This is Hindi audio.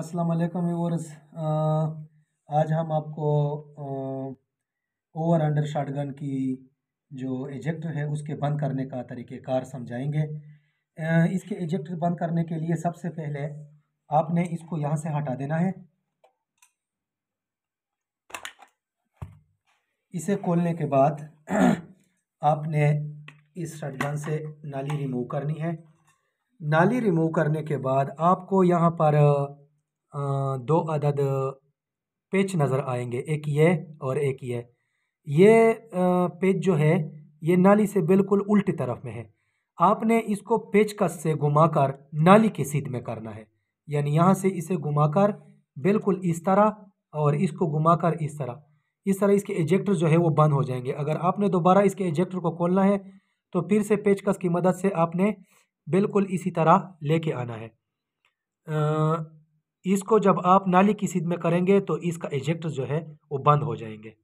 अस्सलाम वालेकुम व्यूअर्स। आज हम आपको ओवर अंडर शॉटगन की जो एजेक्टर है, उसके बंद करने का तरीक़ेकार समझाएँगे। इसके एजेक्टर बंद करने के लिए सबसे पहले आपने इसको यहाँ से हटा देना है। इसे खोलने के बाद आपने इस शटगन से नाली रिमूव करनी है। नाली रिमूव करने के बाद आपको यहाँ पर दो अदद पेच नज़र आएँगे, एक ये और एक ये। ये पेच जो है, ये नाली से बिल्कुल उल्टी तरफ़ में है। आपने इसको पेचकस से घुमाकर नाली के सीध में करना है। यानी यहाँ से इसे घुमाकर बिल्कुल इस तरह और इसको घुमाकर इस तरह। इस तरह इसके एजेक्टर जो है, वो बंद हो जाएँगे। अगर आपने दोबारा इसके एजेक्टर को खोलना है तो फिर से पेचकस की मदद से आपने बिल्कुल इसी तरह लेके आना है। इसको जब आप नाली की सीध में करेंगे तो इसका एजेक्ट जो है वो बंद हो जाएँगे।